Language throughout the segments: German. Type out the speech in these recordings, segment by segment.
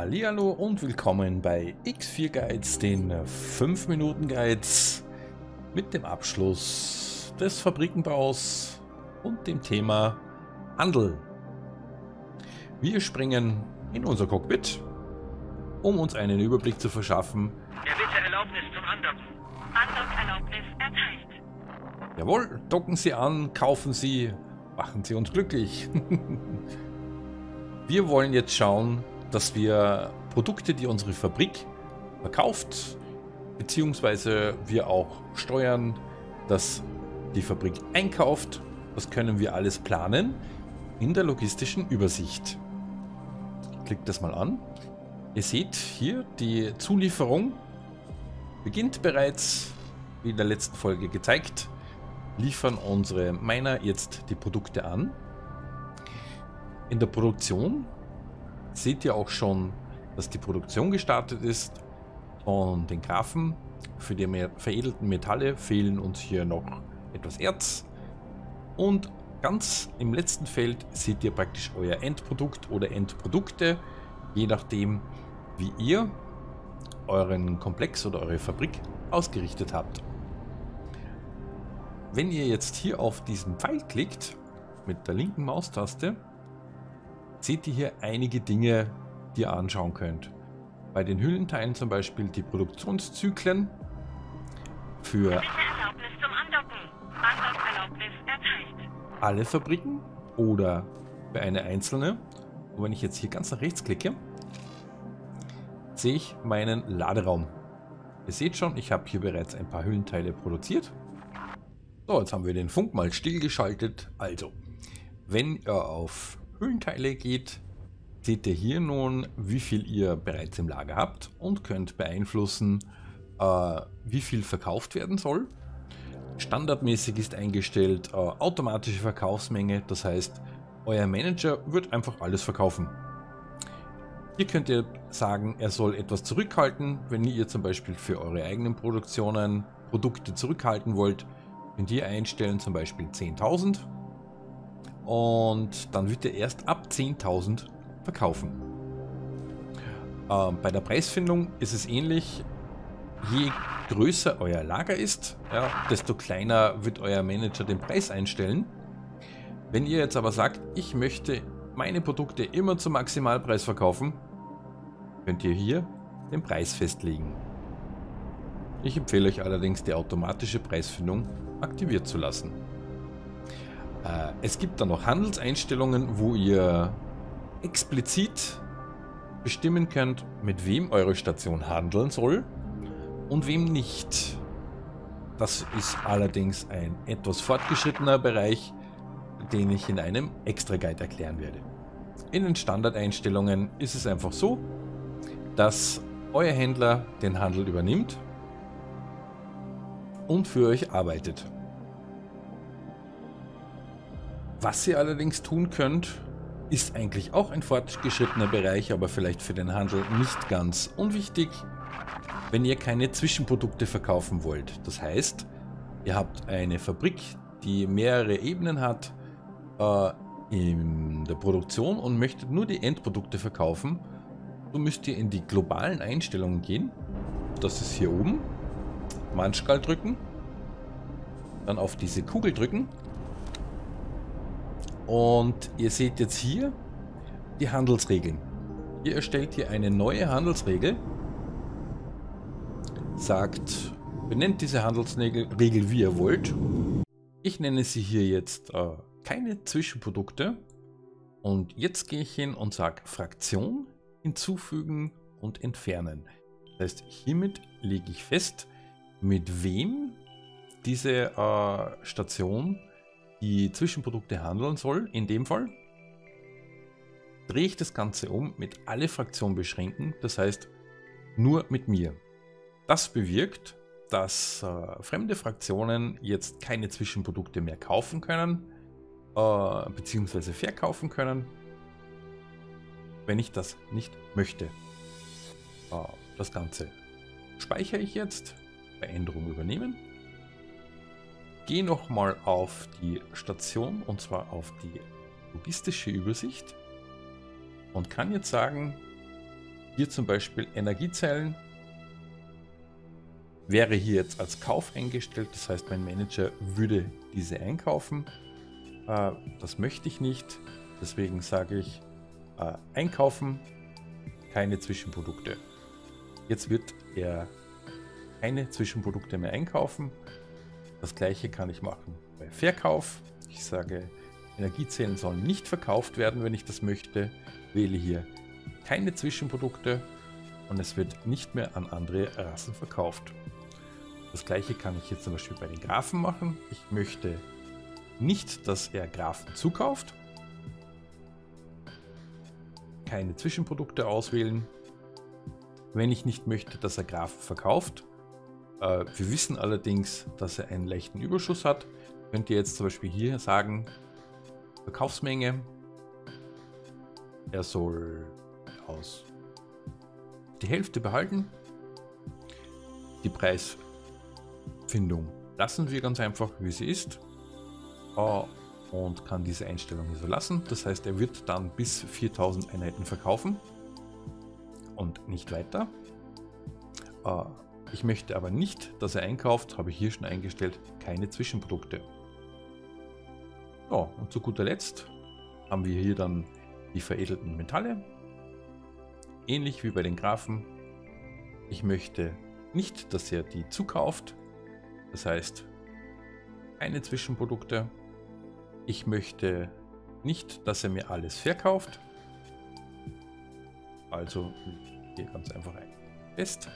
Hallihallo und willkommen bei X4 Guides, den 5 Minuten Guides mit dem Abschluss des Fabrikenbaus und dem Thema Handel. Wir springen in unser Cockpit, um uns einen Überblick zu verschaffen. Er bitte Erlaubnis zum Andocken. Andockerlaubnis erteilt. Jawohl, docken Sie an, kaufen Sie, machen Sie uns glücklich. Wir wollen jetzt schauen, dass wir Produkte, die unsere Fabrik verkauft, beziehungsweise wir auch steuern, dass die Fabrik einkauft, das können wir alles planen in der logistischen Übersicht. Klickt das mal an. Ihr seht hier, die Zulieferung beginnt bereits, wie in der letzten Folge gezeigt, liefern unsere Miner jetzt die Produkte an. In der Produktion seht ihr auch schon, dass die Produktion gestartet ist von den Graphen. Für die veredelten Metalle fehlen uns hier noch etwas Erz. Und ganz im letzten Feld seht ihr praktisch euer Endprodukt oder Endprodukte, je nachdem wie ihr euren Komplex oder eure Fabrik ausgerichtet habt. Wenn ihr jetzt hier auf diesen Pfeil klickt, mit der linken Maustaste, seht ihr hier einige Dinge, die ihr anschauen könnt. Bei den Hüllenteilen zum Beispiel die Produktionszyklen für alle Fabriken oder für eine einzelne. Und wenn ich jetzt hier ganz nach rechts klicke, sehe ich meinen Laderaum. Ihr seht schon, ich habe hier bereits ein paar Hüllenteile produziert. So, jetzt haben wir den Funk mal stillgeschaltet. Also, wenn ihr auf Hüllenteile geht, seht ihr hier nun, wie viel ihr bereits im Lager habt und könnt beeinflussen, äh, wie viel verkauft werden soll. Standardmäßig ist eingestellt äh, automatische Verkaufsmenge, das heißt, euer Manager wird einfach alles verkaufen. Hier könnt ihr sagen, er soll etwas zurückhalten, wenn ihr zum Beispiel für eure eigenen Produktionen Produkte zurückhalten wollt, könnt ihr einstellen zum Beispiel 10.000 und dann wird er erst ab 10.000 verkaufen. Ähm, bei der Preisfindung ist es ähnlich. Je größer euer Lager ist, ja, desto kleiner wird euer Manager den Preis einstellen. Wenn ihr jetzt aber sagt, ich möchte meine Produkte immer zum Maximalpreis verkaufen, könnt ihr hier den Preis festlegen. Ich empfehle euch allerdings die automatische Preisfindung aktiviert zu lassen. Äh, es gibt dann noch Handelseinstellungen, wo ihr explizit bestimmen könnt, mit wem eure Station handeln soll und wem nicht. Das ist allerdings ein etwas fortgeschrittener Bereich, den ich in einem Extra Guide erklären werde. In den Standardeinstellungen ist es einfach so, dass euer Händler den Handel übernimmt und für euch arbeitet. Was ihr allerdings tun könnt, ist eigentlich auch ein fortgeschrittener Bereich, aber vielleicht für den Handel nicht ganz unwichtig, wenn ihr keine Zwischenprodukte verkaufen wollt. Das heißt, ihr habt eine Fabrik, die mehrere Ebenen hat äh, in der Produktion und möchtet nur die Endprodukte verkaufen. So müsst ihr in die globalen Einstellungen gehen. Das ist hier oben. Manschgal drücken. Dann auf diese Kugel drücken und ihr seht jetzt hier die Handelsregeln. Ihr erstellt hier eine neue Handelsregel. Sagt, benennt diese Handelsregel wie ihr wollt. Ich nenne sie hier jetzt äh, keine Zwischenprodukte. Und jetzt gehe ich hin und sage Fraktion hinzufügen und entfernen. Das heißt, hiermit lege ich fest, mit wem diese äh, Station die Zwischenprodukte handeln soll, in dem Fall, drehe ich das Ganze um mit alle Fraktionen beschränken, das heißt nur mit mir. Das bewirkt, dass äh, fremde Fraktionen jetzt keine Zwischenprodukte mehr kaufen können, äh, beziehungsweise verkaufen können, wenn ich das nicht möchte. Äh, das Ganze speichere ich jetzt, bei Änderung übernehmen gehe nochmal auf die Station und zwar auf die logistische Übersicht und kann jetzt sagen, Hier zum Beispiel Energiezellen. Wäre hier jetzt als Kauf eingestellt, das heißt mein Manager würde diese einkaufen. Äh, das möchte ich nicht, deswegen sage ich äh, einkaufen, keine Zwischenprodukte. Jetzt wird er keine Zwischenprodukte mehr einkaufen. Das gleiche kann ich machen bei Verkauf. Ich sage, Energiezellen sollen nicht verkauft werden, wenn ich das möchte. Wähle hier keine Zwischenprodukte und es wird nicht mehr an andere Rassen verkauft. Das gleiche kann ich jetzt zum Beispiel bei den Graphen machen. Ich möchte nicht, dass er Graphen zukauft. Keine Zwischenprodukte auswählen wenn ich nicht möchte, dass er Graf verkauft. Äh, wir wissen allerdings, dass er einen leichten Überschuss hat. Könnt ihr jetzt zum Beispiel hier sagen, Verkaufsmenge. Er soll aus die Hälfte behalten. Die Preisfindung lassen wir ganz einfach, wie sie ist. Und kann diese Einstellung so lassen. Das heißt, er wird dann bis 4000 Einheiten verkaufen und nicht weiter. Äh, ich möchte aber nicht, dass er einkauft, habe ich hier schon eingestellt, keine Zwischenprodukte. Ja, und zu guter Letzt haben wir hier dann die veredelten Metalle. Ähnlich wie bei den Graphen. Ich möchte nicht, dass er die zukauft. Das heißt, keine Zwischenprodukte. Ich möchte nicht, dass er mir alles verkauft. Also hier ganz einfach ein Test,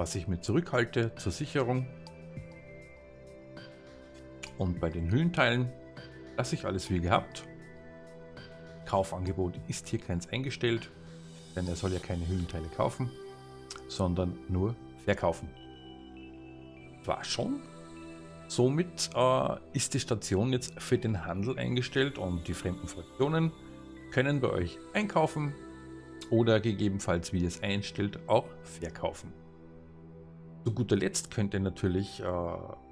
was ich mir zurückhalte zur Sicherung. Und bei den Hüllenteilen lasse ich alles wie gehabt. Kaufangebot ist hier keins eingestellt, denn er soll ja keine Hüllenteile kaufen, sondern nur verkaufen. War schon. Somit äh, ist die Station jetzt für den Handel eingestellt und die fremden Fraktionen können bei euch einkaufen, oder gegebenenfalls, wie ihr es einstellt, auch verkaufen. Zu guter Letzt könnt ihr natürlich, äh,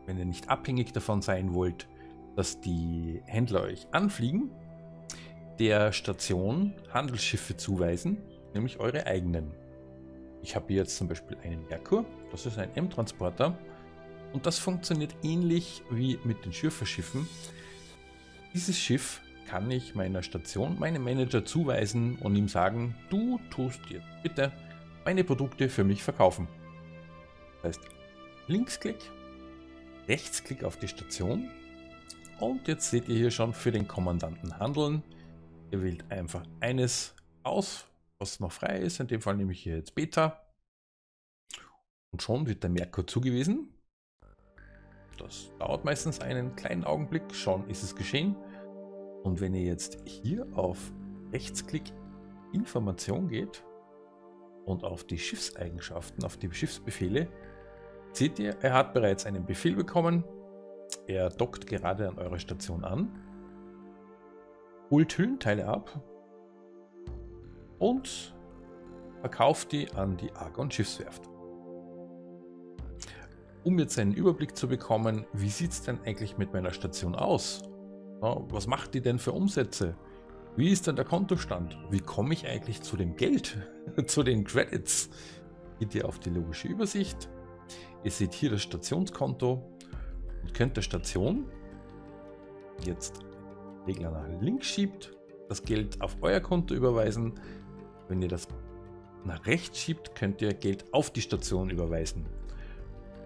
wenn ihr nicht abhängig davon sein wollt, dass die Händler euch anfliegen, der Station Handelsschiffe zuweisen, nämlich eure eigenen. Ich habe hier jetzt zum Beispiel einen Merkur, das ist ein M-Transporter und das funktioniert ähnlich wie mit den Schürferschiffen. Dieses Schiff kann ich meiner Station meinem Manager zuweisen und ihm sagen, du tust jetzt bitte meine Produkte für mich verkaufen. Das heißt, Linksklick, Rechtsklick auf die Station und jetzt seht ihr hier schon für den Kommandanten handeln. Ihr wählt einfach eines aus, was noch frei ist. In dem Fall nehme ich hier jetzt Beta. Und schon wird der Merkur zugewiesen. Das dauert meistens einen kleinen Augenblick, schon ist es geschehen. Und wenn ihr jetzt hier auf Rechtsklick Information geht und auf die Schiffseigenschaften, auf die Schiffsbefehle, seht ihr, er hat bereits einen Befehl bekommen. Er dockt gerade an eurer Station an, holt Hüllenteile ab und verkauft die an die Argon Schiffswerft. Um jetzt einen Überblick zu bekommen, wie sieht es denn eigentlich mit meiner Station aus? Was macht die denn für Umsätze? Wie ist denn der Kontostand? Wie komme ich eigentlich zu dem Geld, zu den Credits? Geht ihr auf die logische Übersicht. Ihr seht hier das Stationskonto und könnt der Station jetzt Regler nach links schiebt, das Geld auf euer Konto überweisen. Wenn ihr das nach rechts schiebt, könnt ihr Geld auf die Station überweisen.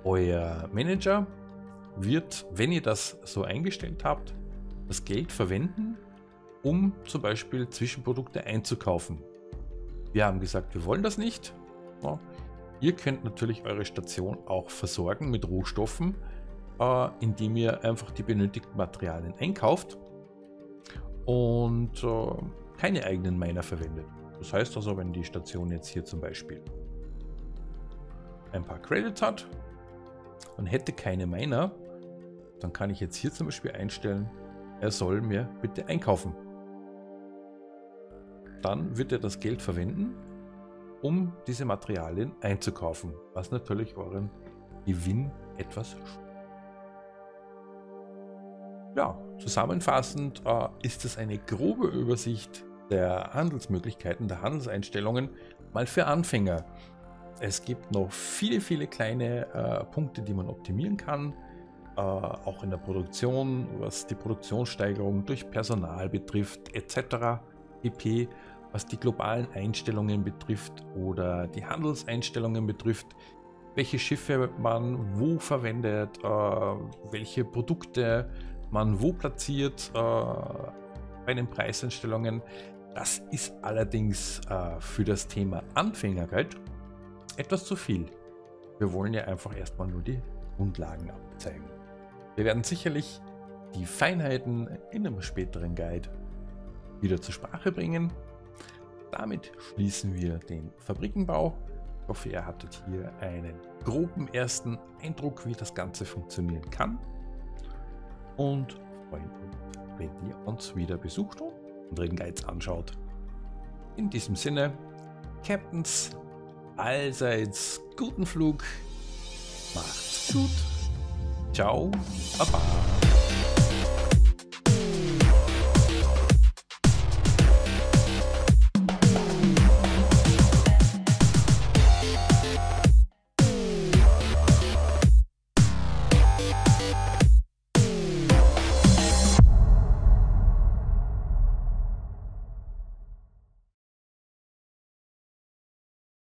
Euer Manager wird, wenn ihr das so eingestellt habt, das Geld verwenden, um zum Beispiel Zwischenprodukte einzukaufen. Wir haben gesagt, wir wollen das nicht. Ja. Ihr könnt natürlich eure Station auch versorgen mit Rohstoffen, äh, indem ihr einfach die benötigten Materialien einkauft und äh, keine eigenen Miner verwendet. Das heißt also, wenn die Station jetzt hier zum Beispiel ein paar Credits hat und hätte keine Miner, dann kann ich jetzt hier zum Beispiel einstellen, er soll mir bitte einkaufen. Dann wird er das Geld verwenden, um diese Materialien einzukaufen, was natürlich euren Gewinn etwas ja, zusammenfassend äh, ist es eine grobe Übersicht, der Handelsmöglichkeiten, der Handelseinstellungen mal für Anfänger. Es gibt noch viele, viele kleine äh, Punkte, die man optimieren kann. Äh, auch in der Produktion, was die Produktionssteigerung durch Personal betrifft, etc. pp. Was die globalen Einstellungen betrifft oder die Handelseinstellungen betrifft, welche Schiffe man wo verwendet, äh, welche Produkte man wo platziert äh, bei den Preiseinstellungen. Das ist allerdings äh, für das Thema Anfängergeld etwas zu viel. Wir wollen ja einfach erstmal nur die Grundlagen abzeigen. Wir werden sicherlich die Feinheiten in einem späteren Guide wieder zur Sprache bringen. Damit schließen wir den Fabrikenbau. Ich hoffe, ihr hattet hier einen groben ersten Eindruck, wie das Ganze funktionieren kann. Und freuen uns, wenn ihr uns wieder besucht und unseren Guides anschaut. In diesem Sinne, Captains, allseits guten Flug, macht's gut, ciao, baba.